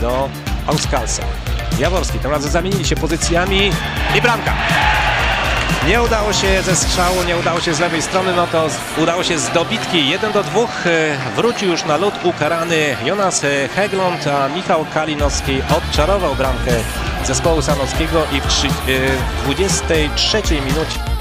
do Auskalsa. Jaworski, tym razem zamienili się pozycjami i bramka. Nie udało się ze strzału, nie udało się z lewej strony, no to udało się z dobitki 1 do 2. Wrócił już na lód ukarany Jonas Heglund, a Michał Kalinowski odczarował bramkę zespołu Sanockiego i w 23 minucie